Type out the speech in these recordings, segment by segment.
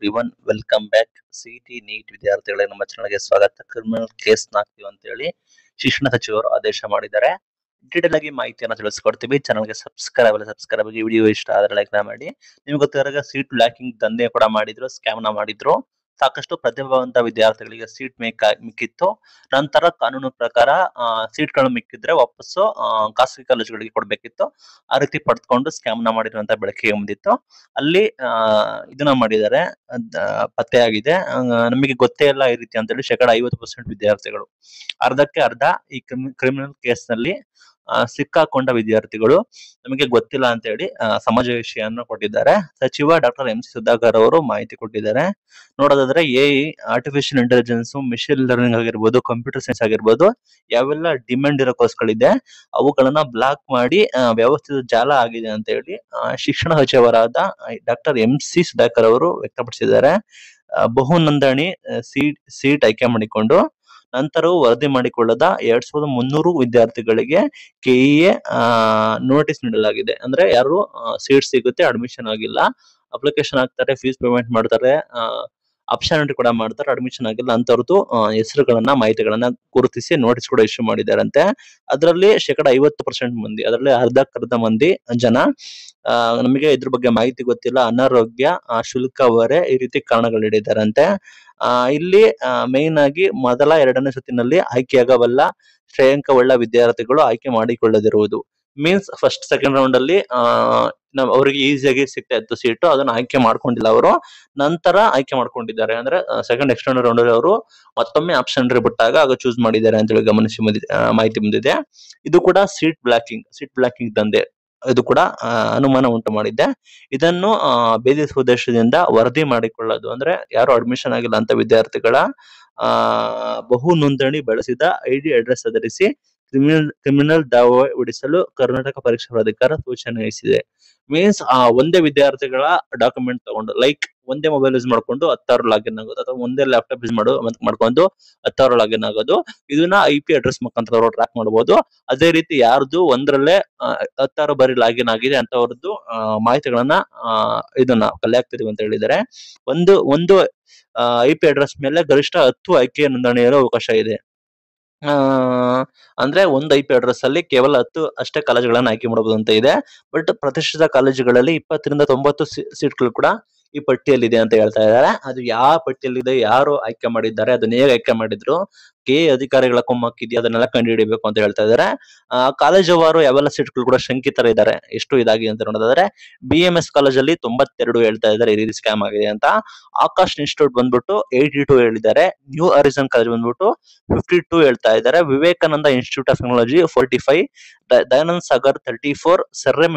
Everyone welcome back CET NEET ವಿದ್ಯಾರ್ಥಿಗಳೇ, ನಮ್ಮ ಚಾನಲ್ಗೆ ಸ್ವಾಗತ. ಕ್ರಿಮಿನಲ್ ಕೇಸ್ ಹಾಕ್ತೀವಿ ಅಂತ ಹೇಳಿ ಶಿಕ್ಷಣ ಸಚಿವರು ಆದೇಶ ಮಾಡಿದ್ದಾರೆ. ಡೀಟೇಲ್ ಆಗಿ ಮಾಹಿತಿಯನ್ನು ತಿಳಿಸ್ಕೊಡ್ತೀವಿ. ಚಾನಲ್ಗೆ ಸಬ್ಸ್ಕ್ರೈಬ್ ಅಲ್ಲ ಸಬ್ಸ್ಕ್ರೈಬ್ ಆಗಿ ವಿಡಿಯೋ ಇಷ್ಟ ಆದ್ರೆ ಲೈಕ್ ಮಾಡಿ. ನಿಮ್ಗೆ ಗೊತ್ತಿರೋ ಸೀಟ್ ಲ್ಯಾಕಿಂಗ್ ದಂಧೆ ಕೂಡ ಮಾಡಿದ್ರು ನ ಮಾಡಿದ್ರು. ಸಾಕಷ್ಟು ಪ್ರತಿಭಾವಂತ ವಿದ್ಯಾರ್ಥಿಗಳಿಗೆ ಸೀಟ್ ಮೇಕ್ ಮಿಕ್ಕಿತ್ತು. ನಂತರ ಕಾನೂನು ಪ್ರಕಾರ ಸೀಟ್ಗಳು ಮಿಕ್ಕಿದ್ರೆ ವಾಪಸ್ಸು ಖಾಸಗಿ ಕಾಲೇಜುಗಳಿಗೆ ಕೊಡ್ಬೇಕಿತ್ತು. ಆ ರೀತಿ ಪಡೆದುಕೊಂಡು ಸ್ಕ್ಯಾಮ್ನ ಮಾಡಿರುವಂತ ಬೆಳಕಿಗೆ ಬಂದಿತ್ತು. ಅಲ್ಲಿ ಇದನ್ನ ಮಾಡಿದ್ದಾರೆ. ಪತ್ತೆ ಆಗಿದೆ. ನಮಗೆ ಗೊತ್ತೇ ಇಲ್ಲ ಈ ರೀತಿ ಅಂತ ಹೇಳಿ ಶೇಕಡ ಐವತ್ತು ಪರ್ಸೆಂಟ್ ವಿದ್ಯಾರ್ಥಿಗಳು. ಅರ್ಧಕ್ಕೆ ಅರ್ಧ ಈ ಕ್ರಿಮಿನಲ್ ಕೇಸ್ನಲ್ಲಿ ಸಿಕ್ಕಾಕೊಂಡ ವಿದ್ಯಾರ್ಥಿಗಳು ನಮಗೆ ಗೊತ್ತಿಲ್ಲ ಅಂತ ಹೇಳಿ ಸಮಾಜ ವಿಷಯವನ್ನು ಕೊಟ್ಟಿದ್ದಾರೆ. ಸಚಿವ ಡಾಕ್ಟರ್ ಎಂ ಸಿ ಸುಧಾಕರ್ ಅವರು ಮಾಹಿತಿ ಕೊಟ್ಟಿದ್ದಾರೆ. ನೋಡೋದಾದ್ರೆ ಎ ಆರ್ಟಿಫಿಷಿಯಲ್ ಇಂಟೆಲಿಜೆನ್ಸ್ ಮಿಷಿನ್ ಲರ್ನಿಂಗ್ ಆಗಿರ್ಬೋದು ಕಂಪ್ಯೂಟರ್ ಸೈನ್ಸ್ ಆಗಿರ್ಬೋದು, ಯಾವೆಲ್ಲ ಡಿಮ್ಯಾಂಡ್ ಇರೋ ಕೋರ್ಸ್ಗಳಿದೆ ಅವುಗಳನ್ನ ಬ್ಲಾಕ್ ಮಾಡಿ ವ್ಯವಸ್ಥಿತ ಜಾಲ ಆಗಿದೆ ಅಂತ ಹೇಳಿ ಶಿಕ್ಷಣ ಸಚಿವರಾದ ಡಾಕ್ಟರ್ ಎಂ ಸಿ ಸುಧಾಕರ್ ಅವರು ವ್ಯಕ್ತಪಡಿಸಿದ್ದಾರೆ. ಬಹು ನೋಂದಣಿ ಸೀಟ್ ಸೀಟ್ ಆಯ್ಕೆ ಮಾಡಿಕೊಂಡು ನಂತರವೂ ವರದಿ ಮಾಡಿಕೊಳ್ಳದ ಎರಡ್ ಸಾವಿರದ ಮುನ್ನೂರು ವಿದ್ಯಾರ್ಥಿಗಳಿಗೆ ಕೆಇಎ ನೋಟಿಸ್ ನೀಡಲಾಗಿದೆ. ಅಂದ್ರೆ ಯಾರು ಸೀಟ್ ಸಿಗುತ್ತೆ ಅಡ್ಮಿಷನ್ ಆಗಿಲ್ಲ. ಅಪ್ಲಿಕೇಶನ್ ಹಾಕ್ತಾರೆ ಫೀಸ್ ಪೇಮೆಂಟ್ ಮಾಡ್ತಾರೆ ಆಪ್ಷನ್ ಕೂಡ ಮಾಡ್ತಾರೆ. ಅಡ್ಮಿಷನ್ ಆಗಿಲ್ಲ ಅಂತವ್ರದ್ದು ಹೆಸರುಗಳನ್ನ ಮಾಹಿತಿಗಳನ್ನ ಗುರುತಿಸಿ ನೋಟಿಸ್ ಕೂಡ ಇಶ್ಯೂ ಮಾಡಿದಾರಂತೆ. ಅದರಲ್ಲಿ ಶೇಕಡ ಐವತ್ತು ಪರ್ಸೆಂಟ್ ಮಂದಿ ಅದರಲ್ಲಿ ಅರ್ಧಕ್ಕರ್ಧ ಮಂದಿ ಜನ ನಮಗೆ ಇದ್ರ ಬಗ್ಗೆ ಮಾಹಿತಿ ಗೊತ್ತಿಲ್ಲ. ಅನಾರೋಗ್ಯ ಶುಲ್ಕ ಹೊರೆ ಈ ರೀತಿ ಕಾರಣಗಳು ನೀಡಿದ್ದಾರಂತೆ ಆ, ಇಲ್ಲಿ ಮೇನ್ ಆಗಿ ಮೊದಲ ಎರಡನೇ ಸುತ್ತಿನಲ್ಲಿ ಆಯ್ಕೆಯಾಗಬಲ್ಲ ಶ್ರೇಯಾಂಕವುಳ್ಳ ವಿದ್ಯಾರ್ಥಿಗಳು ಆಯ್ಕೆ ಮಾಡಿಕೊಳ್ಳದಿರುವುದು. ಮೀನ್ಸ್ ಫಸ್ಟ್ ಸೆಕೆಂಡ್ ರೌಂಡ್ ಅಲ್ಲಿ ಆ, ಅವ್ರಿಗೆ ಈಸಿಯಾಗಿ ಸಿಗ್ತಾ ಇತ್ತು ಸೀಟು ಅದನ್ನ ಆಯ್ಕೆ ಮಾಡ್ಕೊಂಡಿಲ್ಲ ಅವರು. ನಂತರ ಆಯ್ಕೆ ಮಾಡ್ಕೊಂಡಿದ್ದಾರೆ ಅಂದ್ರೆ ಸೆಕೆಂಡ್ ಎಕ್ಸ್ಟರ್ನಲ್ ರೌಂಡ್ ಅಲ್ಲಿ ಅವರು ಮತ್ತೊಮ್ಮೆ ಆಪ್ಷನ್ ಬಿಟ್ಟಾಗ ಆಗ ಚೂಸ್ ಮಾಡಿದ್ದಾರೆ ಅಂತ ಹೇಳಿ ಗಮನಿಸಿ ಮಾಹಿತಿ ಬಂದಿದೆ. ಇದು ಕೂಡ ಸೀಟ್ ಬ್ಲಾಕಿಂಗ್ ಸೀಟ್ ಬ್ಲಾಕಿಂಗ್ ದಂಧೆ. ಇದು ಕೂಡ ಅನುಮಾನ ಉಂಟು ಮಾಡಿದ್ದೆ. ಇದನ್ನು ಭೇದಿಸುವ ಉದ್ದೇಶದಿಂದ ವರದಿ ಮಾಡಿಕೊಳ್ಳೋದು ಅಂದ್ರೆ ಯಾರು ಅಡ್ಮಿಷನ್ ಆಗಿಲ್ಲ ಅಂತ ವಿದ್ಯಾರ್ಥಿಗಳ ಬಹು ನೋಂದಣಿ ಬಳಸಿದ ಐಡಿ ಅಡ್ರೆಸ್ ಆಧರಿಸಿ ಕ್ರಿಮಿನಲ್ ಕ್ರಿಮಿನಲ್ ದಾವೆ ಹೂಡಿಸಲು ಕರ್ನಾಟಕ ಪರೀಕ್ಷಾ ಪ್ರಾಧಿಕಾರ ಸೂಚನೆ ಇಸಿದೆ ಮೀನ್ಸ್ ಆ ಒಂದೇ ವಿದ್ಯಾರ್ಥಿಗಳ ಡಾಕ್ಯುಮೆಂಟ್ ತಗೊಂಡು ಲೈಕ್ ಒಂದೇ ಮೊಬೈಲ್ ಯೂಸ್ ಮಾಡ್ಕೊಂಡು ಹತ್ತಾರು ಲಾಗಿನ್ ಆಗೋದು ಅಥವಾ ಒಂದೇ ಲ್ಯಾಪ್ಟಾಪ್ ಯೂಸ್ ಮಾಡೋ ಮಾಡ್ಕೊಂಡು ಹತ್ತಾರು ಲಾಗಿನ್ ಆಗೋದು. ಇದನ್ನ ಐ ಪಿ ಅಡ್ರೆಸ್ ಮುಖಾಂತರ ಟ್ರ್ಯಾಕ್ ಮಾಡಬಹುದು ಅದೇ ರೀತಿ ಯಾರ್ದು ಒಂದರಲ್ಲೇ ಹತ್ತಾರು ಬಾರಿ ಲಾಗಿನ್ ಆಗಿದೆ ಅಂತವ್ರದ್ದು ಮಾಹಿತಿಗಳನ್ನ ಇದನ್ನ ಕಲೆ ಹಾಕ್ತಿದೀವಿ ಅಂತ ಹೇಳಿದರೆ ಒಂದು ಒಂದು ಐ ಪಿ ಅಡ್ರೆಸ್ ಮೇಲೆ ಗರಿಷ್ಠ ಹತ್ತು ಆಯ್ಕೆ ನೋಂದಣಿಯಲು ಅವಕಾಶ ಇದೆ. ಆ, ಅಂದ್ರೆ ಒಂದು ಐ ಪಿ ಅಡ್ರೆಸ್ ಅಲ್ಲಿ ಕೇವಲ ಹತ್ತು ಅಷ್ಟೇ ಕಾಲೇಜುಗಳನ್ನ ಆಯ್ಕೆ ಮಾಡಬಹುದು ಅಂತ ಇದೆ. ಬಟ್ ಪ್ರತಿಷ್ಠಿತ ಕಾಲೇಜುಗಳಲ್ಲಿ ಇಪ್ಪತ್ತರಿಂದ ತೊಂಬತ್ತು ಸೀಟ್ಗಳು ಕೂಡ ಈ ಪಟ್ಟಿಯಲ್ಲಿದೆ ಅಂತ ಹೇಳ್ತಾ ಇದ್ದಾರೆ. ಅದು ಯಾವ ಪಟ್ಟಿಯಲ್ಲಿದೆ, ಯಾರು ಆಯ್ಕೆ ಮಾಡಿದ್ದಾರೆ, ಅದನ್ನ ಹೇಗೆ ಆಯ್ಕೆ ಮಾಡಿದ್ರು ಕೆ ಅಧಿಕಾರಿಗಳ ಕುಮ್ಮಕ್ಕಿದೆಯಾ ಅದನ್ನೆಲ್ಲ ಕಂಡುಹಿಡಿಯಬೇಕು ಅಂತ ಹೇಳ್ತಾ ಇದ್ದಾರೆ. ಆ ಕಾಲೇಜುವಾರು ಯಾವೆಲ್ಲ ಸೀಟ್ಗಳು ಕೂಡ ಶಂಕಿತರ ಇದ್ದಾರೆ, ಎಷ್ಟು ಇದಾಗಿ ಅಂತ ನೋಡೋದಾದ್ರೆ ಬಿ ಎಂ ಎಸ್ ಕಾಲೇಜಲ್ಲಿ ತೊಂಬತ್ತೆರಡು ಹೇಳ್ತಾ ಇದ್ದಾರೆ, ಈ ರೀತಿ ಸ್ಕ್ಯಾಮ್ ಆಗಿದೆ ಅಂತ. ಆಕಾಶ್ ಇನ್ಸ್ಟಿಟ್ಯೂಟ್ ಬಂದ್ಬಿಟ್ಟು ಏಯ್ಟಿ ಟು ಹೇಳಿದ್ದಾರೆ ನ್ಯೂ ಅರಿಸನ್ ಕಾಲೇಜ್ ಬಂದ್ಬಿಟ್ಟು ಫಿಫ್ಟಿ ಟೂ ಹೇಳ್ತಾ ಇದ್ದಾರೆ, Vivekananda institute of technology forty five Dayanand Sagar thirty four sir M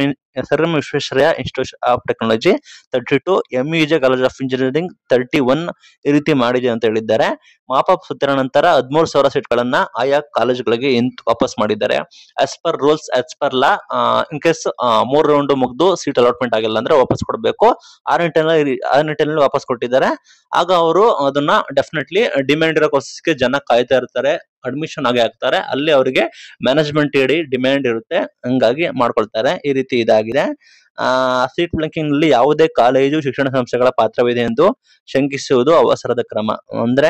sir M sir Visvesvaraya institute of technology thirty two MVJ college of engineering thirty one ಈ ರೀತಿ ಮಾಡಿದೆ ಅಂತ ಹೇಳಿದ್ದಾರೆ. Mop-up ಸುತ್ತಿನ ನಂತರ ಹದಿಮೂರು ಸಾವಿರ ಸೀಟ್ಗಳನ್ನ ಆಯಾ ಕಾಲೇಜುಗಳಿಗೆ ವಾಪಸ್ ಮಾಡಿದ್ದಾರೆ. As per rules as per law in case ಮೂರು ರೌಂಡ್ ಮುಗ್ದು ಸೀಟ್ ಅಲಾಟ್ಮೆಂಟ್ ಆಗಿಲ್ಲ ಅಂದ್ರೆ ವಾಪಸ್ ಕೊಡಬೇಕು. ಆ ನಿಟ್ಟಿನಲ್ಲಿ ಆ ವಾಪಸ್ ಕೊಟ್ಟಿದ್ದಾರೆ. ಆಗ ಅವರು ಅದನ್ನ ಡೆಫಿನೆಟ್ಲಿ ಡಿಮ್ಯಾಂಡ್ ಇರೋ ಕೋರ್ಸಸ್ಗೆ ಜನ ಕಾಯ್ತಾ ಇರ್ತಾರೆ. ಅಡ್ಮಿಷನ್ ಆಗಿ ಆಗ್ತಾರೆ ಅಲ್ಲಿ ಅವರಿಗೆ ಮ್ಯಾನೇಜ್ಮೆಂಟ್ ಹೇಳಿ ಡಿಮ್ಯಾಂಡ್ ಇರುತ್ತೆ. ಹಂಗಾಗಿ ಮಾಡ್ಕೊಳ್ತಾರೆ. ಈ ರೀತಿ ಇದಾಗಿದೆ. ಆ ಸೀಟ್ ಬ್ಲಾಕಿಂಗ್ನಲ್ಲಿ ಯಾವುದೇ ಕಾಲೇಜು ಶಿಕ್ಷಣ ಸಂಸ್ಥೆಗಳ ಪಾತ್ರವಿದೆ ಎಂದು ಶಂಕಿಸುವುದು ಅವಸರದ ಕ್ರಮ. ಅಂದ್ರೆ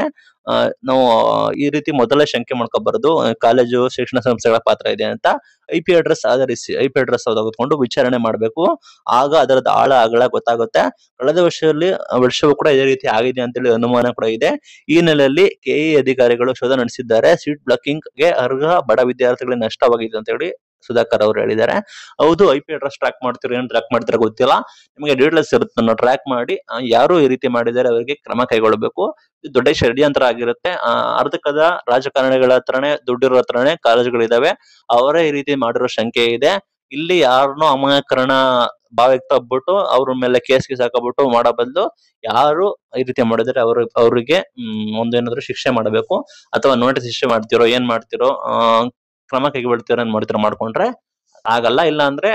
ನಾವು ಈ ರೀತಿ ಮೊದಲೇ ಶಂಕೆ ಮಾಡ್ಕೋಬಾರದು. ಕಾಲೇಜು ಶಿಕ್ಷಣ ಸಂಸ್ಥೆಗಳ ಪಾತ್ರ ಇದೆ ಅಂತ ಐ ಪಿ ಅಡ್ರೆಸ್ ಆಧರಿಸಿ, ಐ ಪಿ ಅಡ್ರೆಸ್ ತೆಗೆದುಕೊಂಡು ವಿಚಾರಣೆ ಮಾಡಬೇಕು. ಆಗ ಅದರದ ಆಳ ಆಗಳ ಗೊತ್ತಾಗುತ್ತೆ. ಕಳೆದ ವರ್ಷದಲ್ಲಿ ವರ್ಷವೂ ಕೂಡ ಇದೇ ರೀತಿ ಆಗಿದೆ ಅಂತೇಳಿ ಅನುಮಾನ ಕೂಡ ಇದೆ. ಈ ನೆಲೆಯಲ್ಲಿ ಕೆಇ ಅಧಿಕಾರಿಗಳು ಶೋಧ ನಡೆಸಿದ್ದಾರೆ. ಸೀಟ್ ಬ್ಲಾಕಿಂಗ್ಗೆ ಅರ್ಹ ಬಡ ವಿದ್ಯಾರ್ಥಿಗಳಿಗೆ ನಷ್ಟವಾಗಿದೆ ಅಂತ ಹೇಳಿ ಸುಧಾಕರ್ ಅವರು ಹೇಳಿದ್ದಾರೆ. ಹೌದು ಐ ಪಿ ಅಡ್ರೆಸ್ ಟ್ರ್ಯಾಕ್ ಮಾಡ್ತೀರಿ ಏನ್ ಟ್ರ್ಯಾಕ್ ಮಾಡ್ತೀರಾ ಗೊತ್ತಿಲ್ಲ. ನಿಮಗೆ ಡೀಟೇಲ್ಸ್ ಇರುತ್ತೆ ನಾವು ಟ್ರ್ಯಾಕ್ ಮಾಡಿ ಯಾರು ಈ ರೀತಿ ಮಾಡಿದ್ದಾರೆ ಅವರಿಗೆ ಕ್ರಮ ಕೈಗೊಳ್ಳಬೇಕು. ದೊಡ್ಡ ಷಡ್ಯಂತ್ರ ಆಗಿರುತ್ತೆ. ಅರ್ಧಕದ ರಾಜಕಾರಣಿಗಳ ಹತ್ರನೇ, ದುಡ್ಡಿರೋ ಹತ್ರನೇ ಕಾಲೇಜುಗಳಿದಾವೆ ಅವರೇ ಈ ರೀತಿ ಮಾಡಿರೋ ಶಂಕೆ ಇದೆ. ಇಲ್ಲಿ ಯಾರನ್ನೋ ಅಮಾಯಕರಣ ಭಾವ ವ್ಯಕ್ತಬಿಟ್ಟು ಅವ್ರ ಮೇಲೆ ಕೇಸ್ ಗೀಸ್ ಹಾಕಬಿಟ್ಟು ಮಾಡೋ ಬದಲು ಯಾರು ಈ ರೀತಿ ಮಾಡಿದ್ರೆ ಅವರು, ಅವರಿಗೆ, ಹ್ಮ್ ಏನಾದ್ರು ಶಿಕ್ಷೆ ಮಾಡಬೇಕು ಅಥವಾ ನೋಟಿಸ್ ಶಿಕ್ಷೆ ಮಾಡ್ತಿರೋ, ಏನ್ ಮಾಡ್ತಿರೋ ಕ್ರಮ ಕೈಗೊಳ್ತಿರೋ, ಏನ್ ಮಾಡ್ತಿರೋ ಮಾಡ್ಕೊಂಡ್ರೆ ಆಗಲ್ಲ. ಇಲ್ಲ ಅಂದ್ರೆ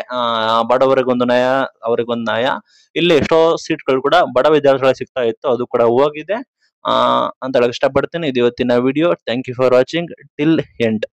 ಬಡವರಿಗೊಂದು ನ್ಯಾಯ, ಅವರಿಗೊಂದು ನ್ಯಾಯ. ಇಲ್ಲಿ ಎಷ್ಟೋ ಸೀಟ್ಗಳು ಕೂಡ ಬಡ ವಿದ್ಯಾರ್ಥಿಗಳಿಗೆ ಸಿಗ್ತಾ ಇತ್ತು. ಅದು ಕೂಡ ಹೋಗಿದೆ. ಅಂತ ಹೇಳಕ್ ಇಷ್ಟಪಡ್ತೀನಿ. ಇದು ಇವತ್ತಿನ video thank you for watching till end